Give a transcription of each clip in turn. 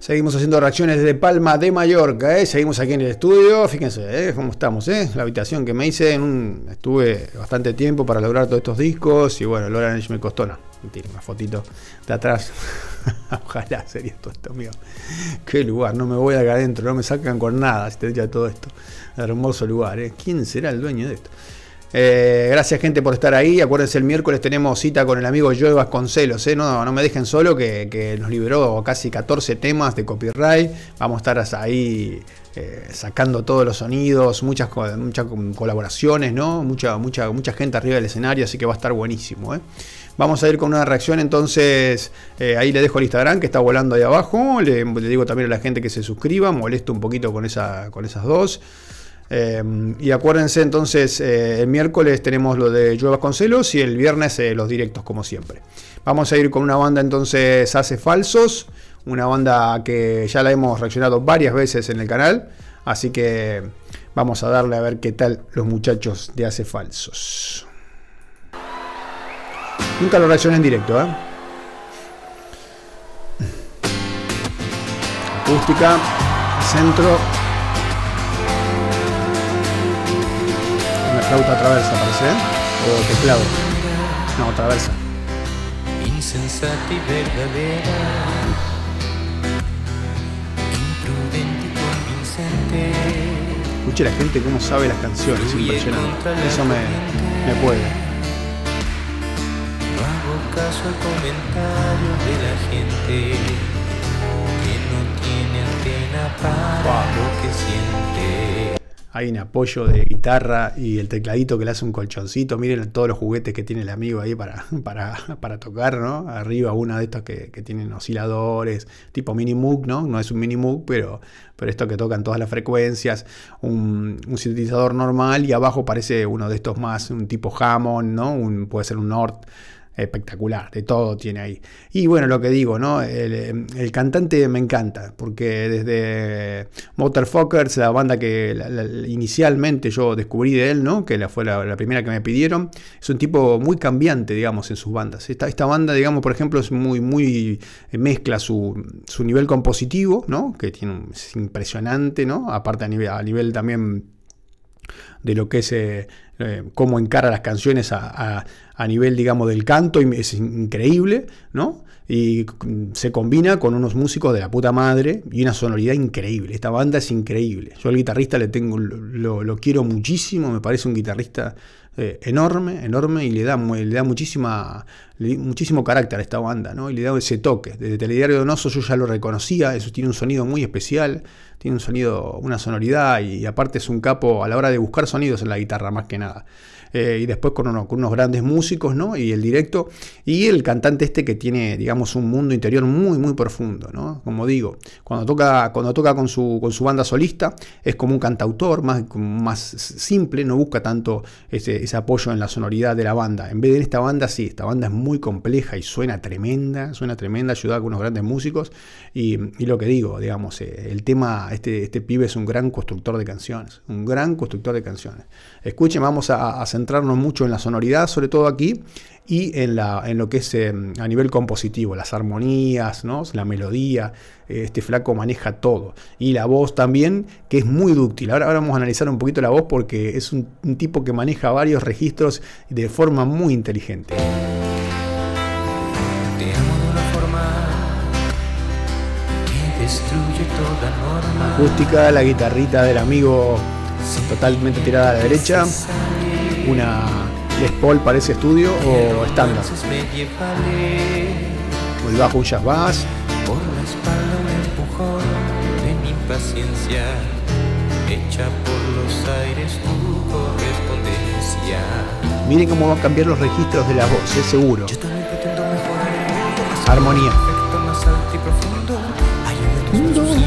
Seguimos haciendo reacciones desde Palma de Mallorca, ¿eh? seguimos aquí en el estudio, fíjense ¿eh? cómo estamos, ¿eh? la habitación que me hice, estuve bastante tiempo para lograr todos estos discos y bueno, Orange me costó, no, tiene una fotito de atrás, ojalá sería todo esto mío, qué lugar, no me voy acá adentro, no me sacan con nada si te ya todo esto, hermoso lugar, ¿eh? ¿quién será el dueño de esto? Eh, gracias gente por estar ahí. Acuérdense, el miércoles tenemos cita con el amigo Joe Vasconcelos. ¿eh? No, me dejen solo, que, nos liberó casi 14 temas de copyright. Vamos a estar ahí eh, sacando todos los sonidos, muchas, muchas colaboraciones, ¿no? Mucha, mucha, mucha gente arriba del escenario, así que va a estar buenísimo. Vamos a ir con una reacción, entonces ahí le dejo el Instagram que está volando ahí abajo. Le, digo también a la gente que se suscriba, molesto un poquito con, con esas dos. Eh, y acuérdense entonces, eh, el miércoles tenemos lo de Lluevas con celos y el viernes eh, los directos como siempre. Vamos a ir con una banda entonces Hace Falsos, una banda que ya la hemos reaccionado varias veces en el canal, así que vamos a darle a ver qué tal los muchachos de Hace Falsos. Nunca lo reaccioné en directo, ¿eh? Acústica, centro, flauta traversa, parece, ¿eh? O teclado. No, traversa. Insensata y verdadera. Imprudente y convincente. Escuche la gente cómo sabe las canciones, es impresionante. Eso me, me puede. No hago caso al comentario de la gente que no tiene antena para lo que siente hay un apoyo de guitarra y el tecladito que le hace un colchoncito. Miren todos los juguetes que tiene el amigo ahí para, para, tocar, ¿no? Arriba una de estas que, tienen osciladores, tipo mini ¿no? No es un mini pero, pero esto que tocan todas las frecuencias. Un, sintetizador normal y abajo parece uno de estos más, un tipo Hammond, ¿no? Un, puede ser un Nord espectacular, de todo tiene ahí. Y bueno, lo que digo, ¿no? El, cantante me encanta, porque desde Motorfuckers, la banda que inicialmente yo descubrí de él, ¿no? Que la, fue la, primera que me pidieron, es un tipo muy cambiante, digamos, en sus bandas. Esta, esta banda, digamos, por ejemplo, es muy, muy, eh, mezcla su, su nivel compositivo, ¿no? Que tiene, es impresionante, ¿no? Aparte a nivel, a nivel también de lo que es eh, eh, cómo encara las canciones a, nivel, digamos, del canto, y es increíble, ¿no? Y se combina con unos músicos de la puta madre y una sonoridad increíble. Esta banda es increíble. Yo al guitarrista le tengo, lo, quiero muchísimo, me parece un guitarrista eh, enorme, enorme, y le da, le da muchísima, muchísimo carácter a esta banda, ¿no? Y le da ese toque. Desde Telediario Donoso yo ya lo reconocía, eso tiene un sonido muy especial tiene un sonido, una sonoridad y, aparte es un capo a la hora de buscar sonidos en la guitarra más que nada. Eh, y después con, unos grandes músicos, ¿no? Y el directo, y el cantante este que tiene, digamos, un mundo interior muy, muy profundo, ¿no? Como digo, cuando toca, cuando toca con, su, con su banda solista, es como un cantautor más, más simple, no busca tanto ese, apoyo en la sonoridad de la banda. En vez de esta banda, sí, esta banda es muy compleja y suena tremenda, suena tremenda, ayuda con unos grandes músicos, y, lo que digo, digamos, eh, el tema, este, este pibe es un gran constructor de canciones, un gran constructor de canciones. Escuchen, vamos a centrarnos mucho en la sonoridad, sobre todo aquí, y en, la, en lo que es em, a nivel compositivo, las armonías, ¿no? la melodía, este flaco maneja todo. Y la voz también, que es muy dúctil. Ahora, vamos a analizar un poquito la voz porque es un, tipo que maneja varios registros de forma muy inteligente. Acústica, la guitarrita del amigo totalmente tirada a la derecha una Les Paul parece estudio o estándar. O el bajo un jazz bass. Por la espalda un empujón de mi impaciencia, hecha por los aires tu correspondencia. Miren cómo van a cambiar los registros de la voz, es seguro. Armonía. Mundo.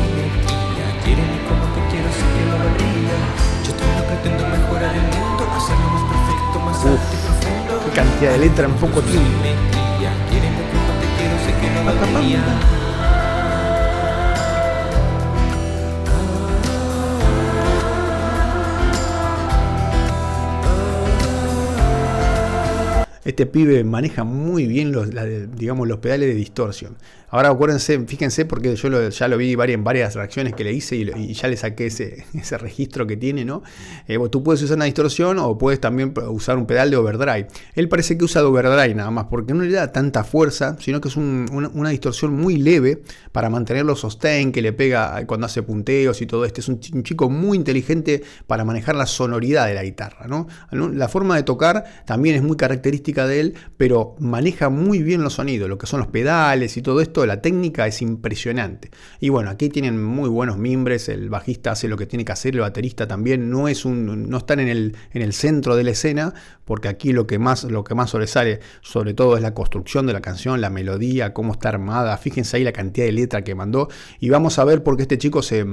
Poco. Este pibe maneja muy bien los, digamos, los pedales de distorsión. Ahora acuérdense, fíjense, porque yo ya lo vi en varias reacciones que le hice y, ya le saqué ese, registro que tiene, ¿no? Eh, tú puedes usar una distorsión o puedes también usar un pedal de overdrive. Él parece que usa de overdrive nada más, porque no le da tanta fuerza, sino que es una, distorsión muy leve para mantener los sostén que le pega cuando hace punteos y todo esto. Es un, chico muy inteligente para manejar la sonoridad de la guitarra, ¿no? La forma de tocar también es muy característica de él, pero maneja muy bien los sonidos, lo que son los pedales y todo esto la técnica es impresionante. Y bueno, aquí tienen muy buenos mimbres, el bajista hace lo que tiene que hacer, el baterista también, no, es un, no están en el, en el centro de la escena, porque aquí lo que, más, lo que más sobresale sobre todo es la construcción de la canción, la melodía, cómo está armada, fíjense ahí la cantidad de letra que mandó, y vamos a ver por qué este chico se,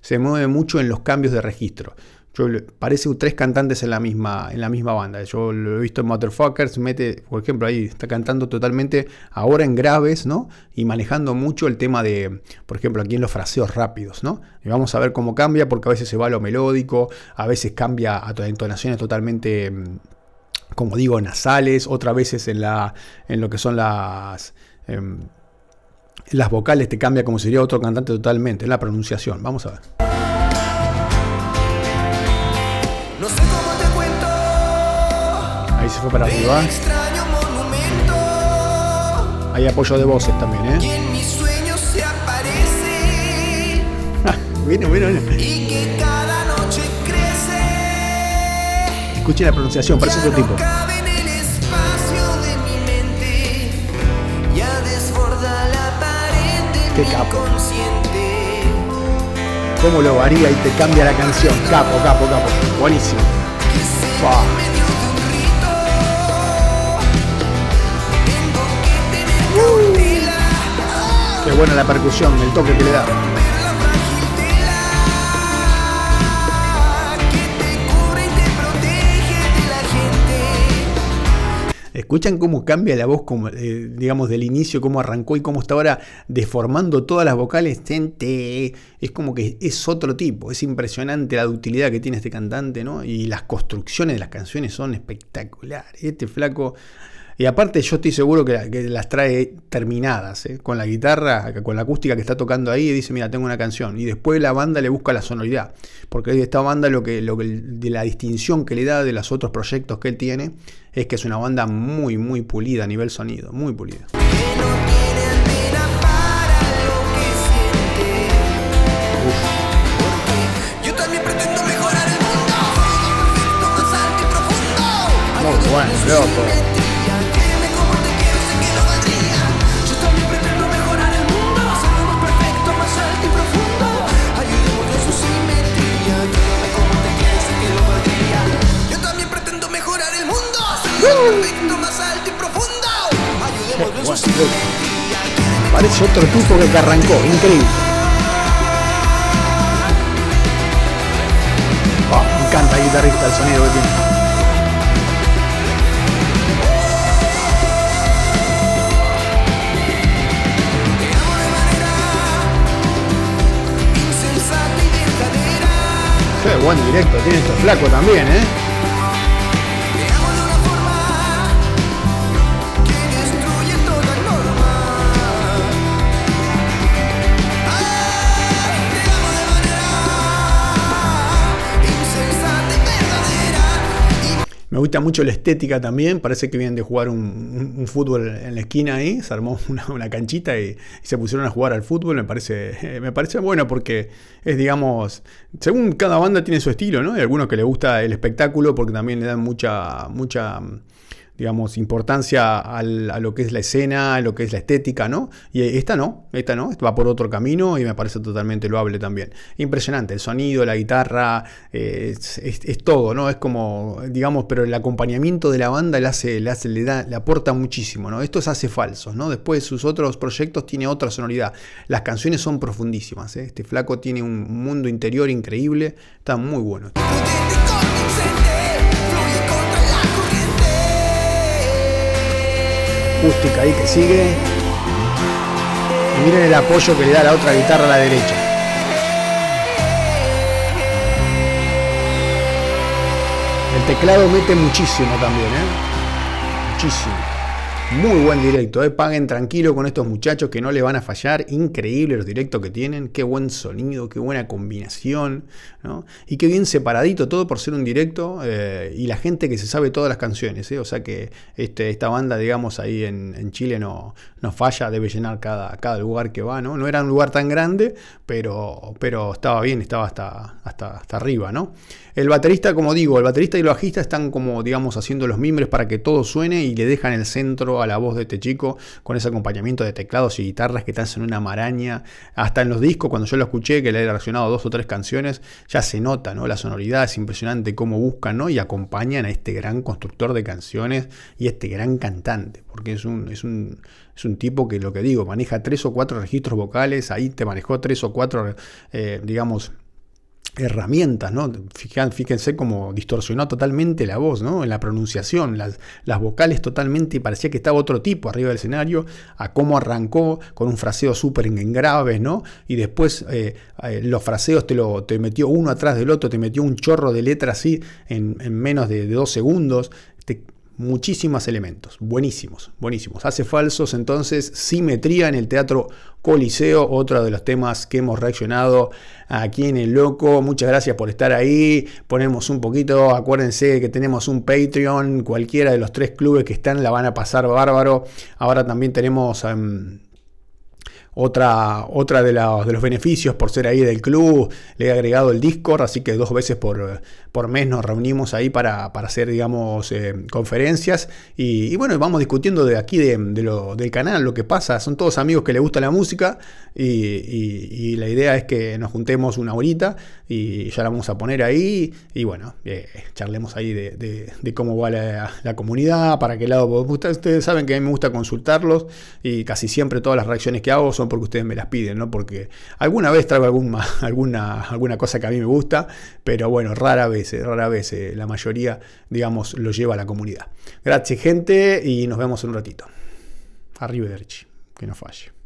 se mueve mucho en los cambios de registro. Yo, parece tres cantantes en la misma, en la misma banda. Yo lo he visto en Motherfuckers, mete, por ejemplo, ahí está cantando totalmente ahora en graves, ¿no? Y manejando mucho el tema de, por ejemplo, aquí en los fraseos rápidos, ¿no? Y vamos a ver cómo cambia, porque a veces se va a lo melódico, a veces cambia a entonaciones totalmente, mm, como digo, nasales, otras veces en, la, en lo que son las... Em, las vocales te cambia como sería otro cantante totalmente, en la pronunciación. Vamos a ver. Se fue para arriba. Hay apoyo de voces también, ¿eh? Que cada noche crece. Escuchen la pronunciación, parece otro tipo. Qué capo. Cómo lo varía y te cambia la canción. Capo, capo, capo. Buenísimo. Qué buena la percusión, el toque que le da. Escuchan cómo cambia la voz, como, eh, digamos, del inicio, cómo arrancó y cómo está ahora deformando todas las vocales. Es como que es otro tipo. Es impresionante la utilidad que tiene este cantante, ¿no? Y las construcciones de las canciones son espectaculares. Este flaco y aparte yo estoy seguro que, las trae terminadas, ¿eh? con la guitarra, con la acústica que está tocando ahí y dice, mira, tengo una canción. Y después la banda le busca la sonoridad. Porque esta banda lo que, lo de la distinción que le da de los otros proyectos que él tiene es que es una banda muy, muy pulida a nivel sonido, muy pulida. Muy bueno, loco. Parece otro tipo que arrancó, increíble. Oh, me encanta el guitarrista, el sonido que tiene. Qué buen directo tiene este flaco también, ¿eh? Me gusta mucho la estética también, parece que vienen de jugar un, fútbol en la esquina ahí, se armó una, canchita y, se pusieron a jugar al fútbol, me parece, me parece bueno porque es, digamos, según cada banda tiene su estilo, ¿no? Hay algunos que les gusta el espectáculo porque también le dan mucha, mucha digamos, importancia a lo que es la escena, a lo que es la estética, ¿no? Y esta no, esta no, va por otro camino y me parece totalmente loable también. Impresionante, el sonido, la guitarra, eh, es, todo, ¿no? Es como, digamos, pero el acompañamiento de la banda le hace, le hace, le da, le aporta muchísimo, ¿no? Esto se hace falso, ¿no? Después sus otros proyectos tiene otra sonoridad. Las canciones son profundísimas, ¿eh? Este flaco tiene un mundo interior increíble, está muy bueno. Acústica ahí que sigue. Y miren el apoyo que le da la otra guitarra a la derecha. El teclado mete muchísimo también, ¿eh? Muchísimo. Muy buen directo, eh. paguen tranquilo con estos muchachos que no le van a fallar. Increíble los directos que tienen, qué buen sonido, qué buena combinación, ¿no? Y qué bien separadito todo por ser un directo eh, y la gente que se sabe todas las canciones, eh. o sea que este, esta banda, digamos, ahí en, Chile no, no, falla, debe llenar cada, cada lugar que va, ¿no? No era un lugar tan grande, pero, pero estaba bien, estaba hasta, hasta, hasta arriba, ¿no? El baterista, como digo, el baterista y el bajista están como, digamos, haciendo los mimbres para que todo suene y le dejan el centro a la voz de este chico con ese acompañamiento de teclados y guitarras que te hacen una maraña. Hasta en los discos, cuando yo lo escuché, que le he reaccionado dos o tres canciones, ya se nota, ¿no? La sonoridad es impresionante cómo buscan, ¿no? Y acompañan a este gran constructor de canciones y este gran cantante, porque es un, es un, es un tipo que lo que digo, maneja tres o cuatro registros vocales, ahí te manejó tres o cuatro, eh, digamos, herramientas, ¿no? Fíjense cómo distorsionó totalmente la voz, ¿no? En la pronunciación, las, vocales totalmente, parecía que estaba otro tipo arriba del escenario, a cómo arrancó con un fraseo súper en graves, ¿no? Y después eh, eh, los fraseos te, lo, te metió uno atrás del otro, te metió un chorro de letra así en, menos de, de, dos segundos. Te, muchísimos elementos, buenísimos, buenísimos. Hace falsos entonces, simetría en el teatro Coliseo, otro de los temas que hemos reaccionado aquí en El Loco. Muchas gracias por estar ahí. Ponemos un poquito, acuérdense que tenemos un Patreon, cualquiera de los tres clubes que están la van a pasar bárbaro. Ahora también tenemos... Em, otra, otra de, de, los beneficios por ser ahí del club, le he agregado el Discord, así que dos veces por, por mes nos reunimos ahí para, hacer, digamos, eh, conferencias. Y, bueno, vamos discutiendo de aquí de, del canal, lo que pasa. Son todos amigos que les gusta la música y, la idea es que nos juntemos una horita y ya la vamos a poner ahí. Y bueno, eh, charlemos ahí de, cómo va la, comunidad, para qué lado. Ustedes saben que a mí me gusta consultarlos y casi siempre todas las reacciones que hago son porque ustedes me las piden, ¿no? Porque alguna vez traigo alguna, alguna cosa que a mí me gusta, pero bueno, rara vez, rara vez, la mayoría, digamos, lo lleva a la comunidad. Gracias, gente, y nos vemos en un ratito. Arrivederci, que no falle.